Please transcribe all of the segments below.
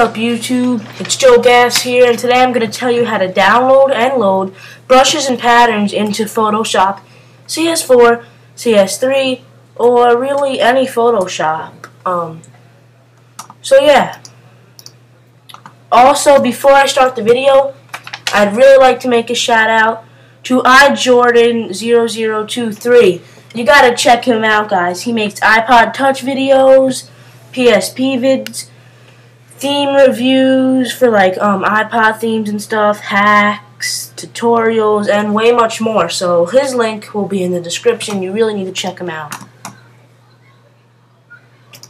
up YouTube? It's Joe Gas here and today I'm going to tell you how to download and load brushes and patterns into Photoshop CS4, CS3, or really any Photoshop. Um, so yeah. Also, before I start the video, I'd really like to make a shout out to iJordan0023. You gotta check him out guys. He makes iPod Touch videos, PSP vids, theme reviews for like um, iPod themes and stuff, hacks, tutorials, and way much more. So his link will be in the description. You really need to check him out.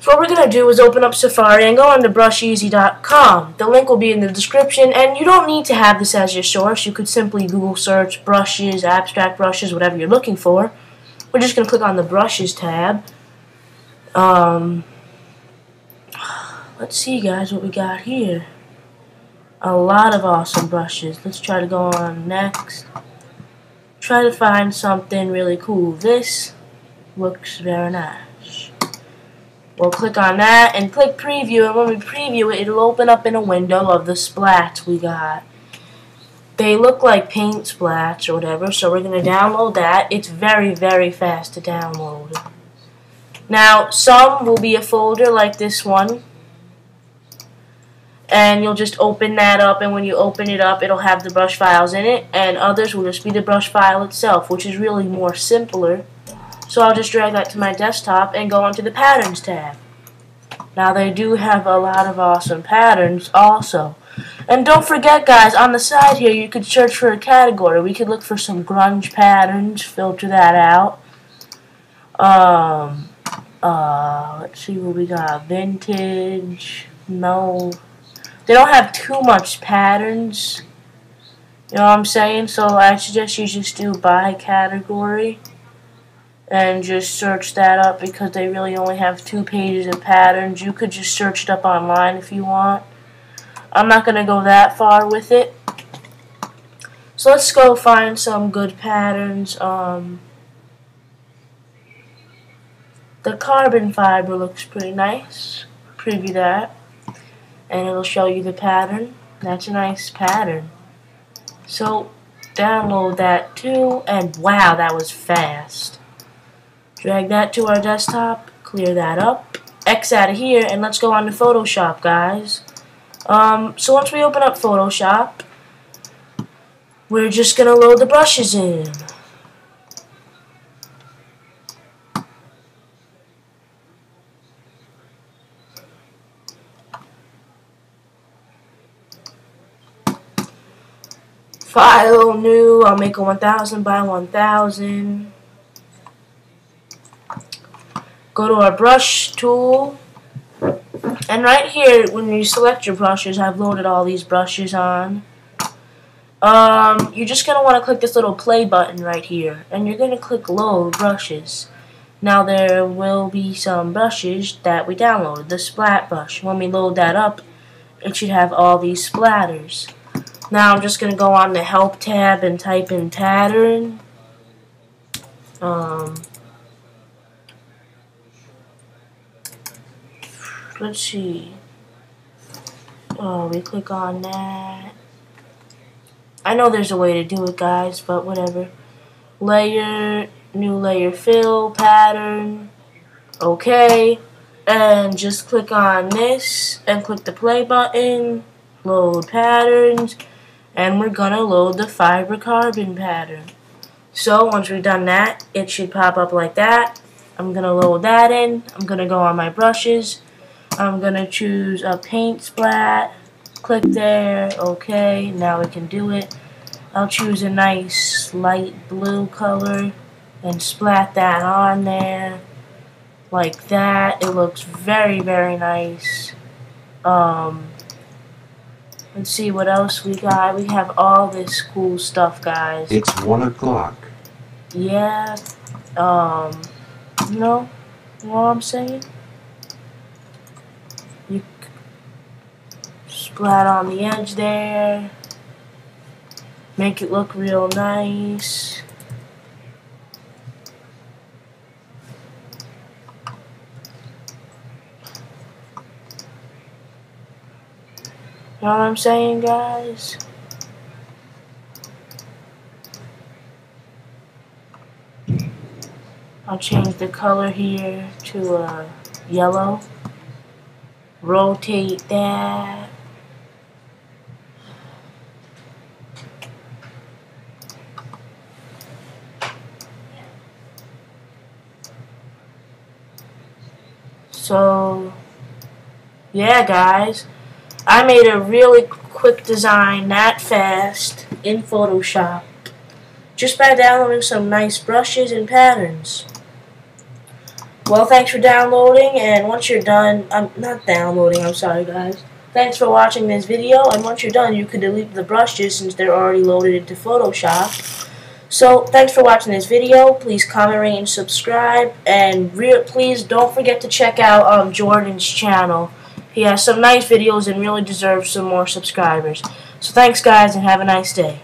So what we're going to do is open up Safari and go on to brusheezy.com. The link will be in the description, and you don't need to have this as your source. You could simply Google search brushes, abstract brushes, whatever you're looking for. We're just going to click on the brushes tab. Um, let's see guys what we got here. A lot of awesome brushes. Let's try to go on next. Try to find something really cool. This looks very nice. We'll click on that and click preview and when we preview it it'll open up in a window of the splats we got. They look like paint splats or whatever so we're going to download that. It's very very fast to download. Now some will be a folder like this one and you'll just open that up and when you open it up it'll have the brush files in it and others will just be the brush file itself which is really more simpler. So I'll just drag that to my desktop and go onto the patterns tab. Now they do have a lot of awesome patterns also. And don't forget guys on the side here you could search for a category. We could look for some grunge patterns filter that out. Um uh let's see what we got. Vintage no they don't have too much patterns. You know what I'm saying? So I suggest you just do by category and just search that up because they really only have two pages of patterns. You could just search it up online if you want. I'm not going to go that far with it. So let's go find some good patterns. Um, the carbon fiber looks pretty nice. Preview that and it'll show you the pattern. That's a nice pattern. So download that too, and wow, that was fast. Drag that to our desktop, clear that up, X out of here, and let's go on to Photoshop, guys. Um, so once we open up Photoshop, we're just to load the brushes in. File new, I'll make a 1000 by 1000. Go to our brush tool. And right here, when you select your brushes, I've loaded all these brushes on. Um, you're just going to want to click this little play button right here. And you're going to click load brushes. Now there will be some brushes that we downloaded. The splat brush. When we load that up, it should have all these splatters. Now I'm just going to go on the help tab and type in pattern. Um, let's see. Oh, we click on that. I know there's a way to do it, guys, but whatever. Layer, new layer fill, pattern. Okay. And just click on this and click the play button. Load patterns and we're gonna load the fiber carbon pattern. So once we've done that, it should pop up like that. I'm gonna load that in. I'm gonna go on my brushes. I'm gonna choose a paint splat. Click there. Okay, now we can do it. I'll choose a nice light blue color and splat that on there like that. It looks very, very nice. Um, Let's see what else we got. We have all this cool stuff, guys. It's one o'clock. Yeah. Um. You know, you know what I'm saying? You splat on the edge there. Make it look real nice. Know what I'm saying, guys? I'll change the color here to uh, yellow. Rotate that. So, yeah, guys. I made a really quick design that fast in Photoshop just by downloading some nice brushes and patterns. Well, thanks for downloading, and once you're done, I'm not downloading, I'm sorry guys. Thanks for watching this video, and once you're done, you can delete the brushes since they're already loaded into Photoshop. So, thanks for watching this video. Please comment, rate, and subscribe. And please don't forget to check out um, Jordan's channel. He has some nice videos and really deserves some more subscribers. So thanks, guys, and have a nice day.